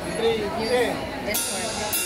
three, ten. escort.